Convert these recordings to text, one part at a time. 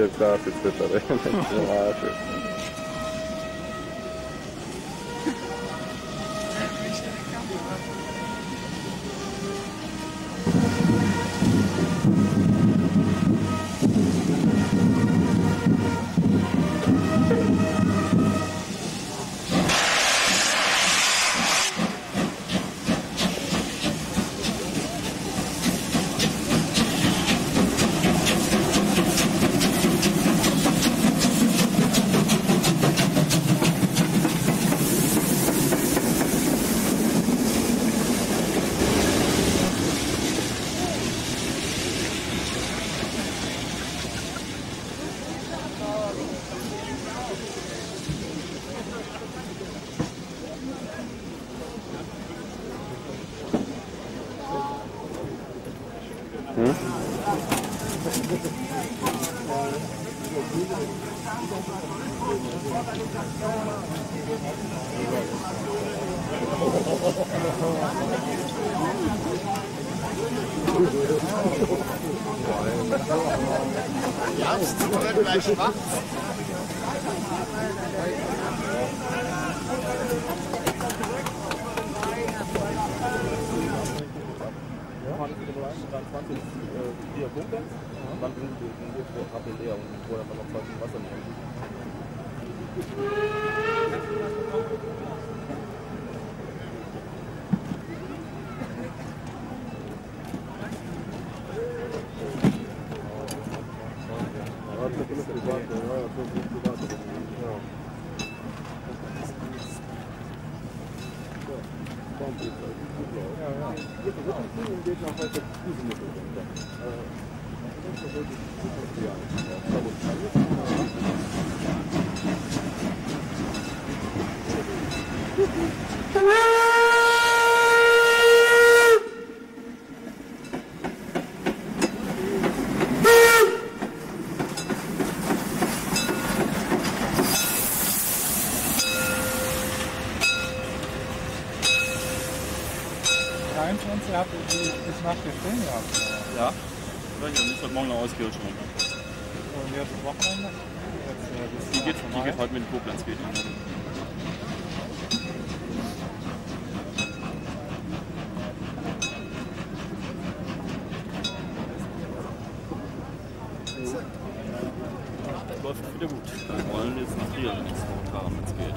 Diye kıyafetleri. Maaşı. Ja, es tut halt gleich schwach. Äh, dann 20 äh, Punkte. Mhm. Dann bringen wir den Wurf leer und vorher kann noch 20 Wasser nehmen. 呃，就是说，这个我们这些小孩是不怎么注重的，呃，那时候就是非常不一样的，差不多。heute Morgen noch ausgehört schon. Und jetzt Wochenende? Die geht, die geht heute mit dem Koblenz geht Läuft wieder gut. Wir wollen jetzt nach Trier nächste Woche fahren, wenn es geht.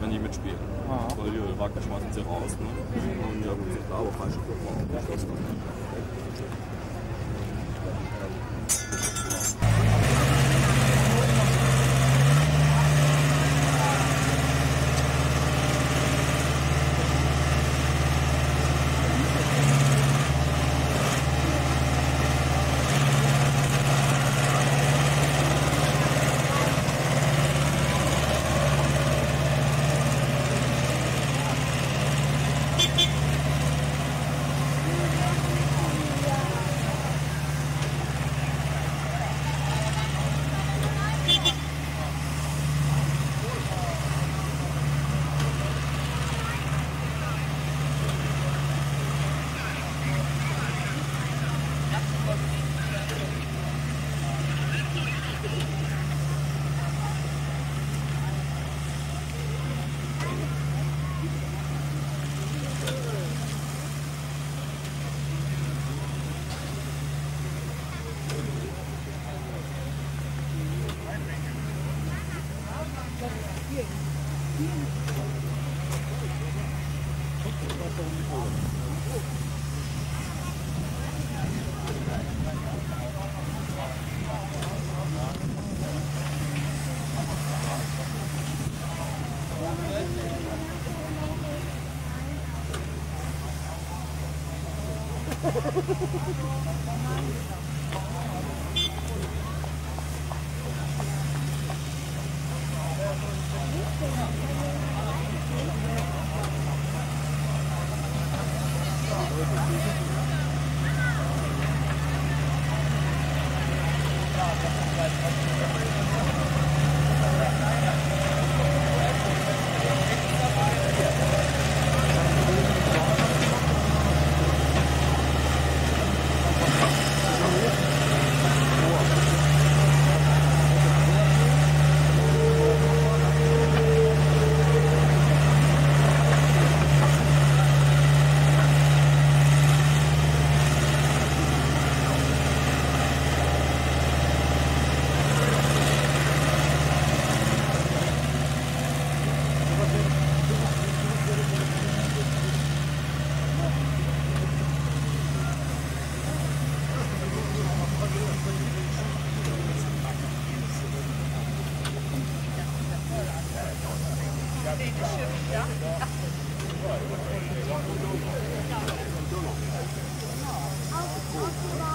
Wenn die mitspielen. Aha. Weil die Wagen schmeißen sie raus. Ne? Und ja, gut, sind da aber falsch. ja. you.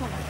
过来。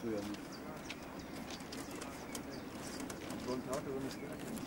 früher nicht. So ein Tag drin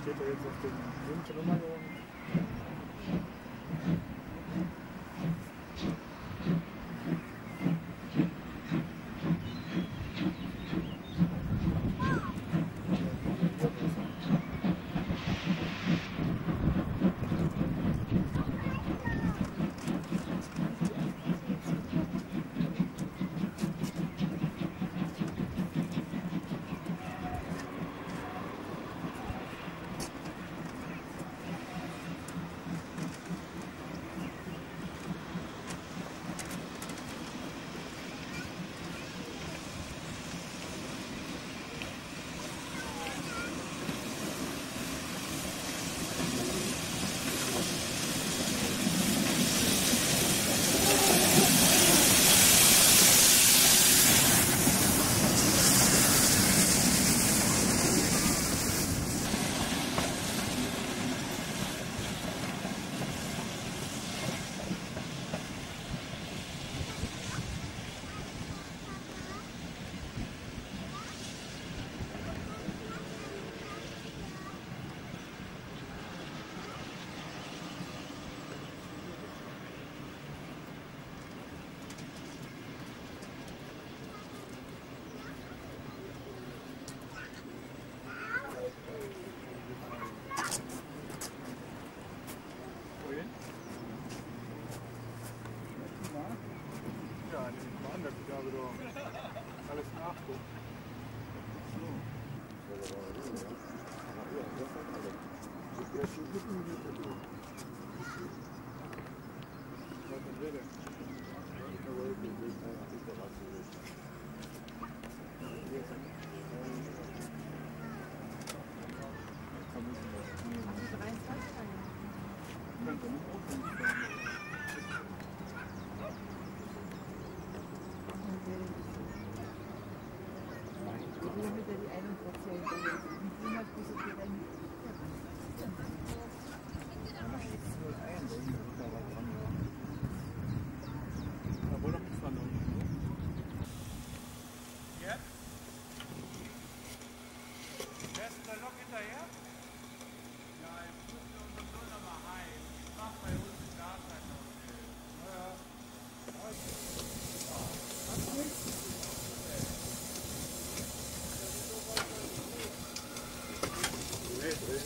Steht da jetzt auf dem Windrümmern oder?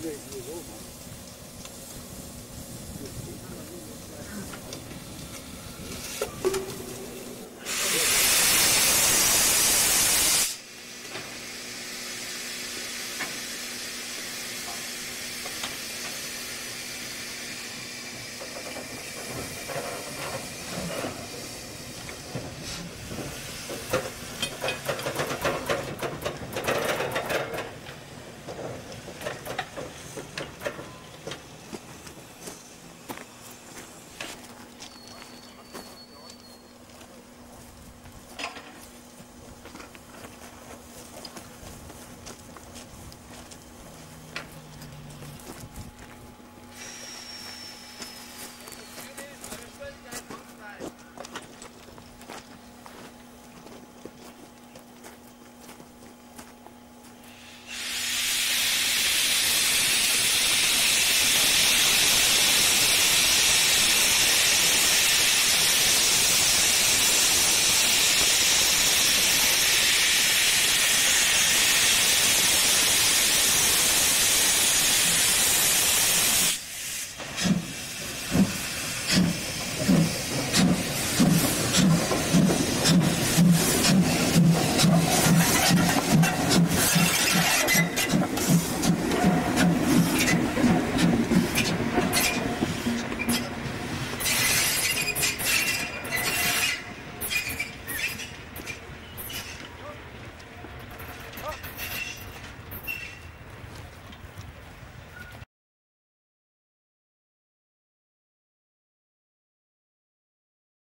years old.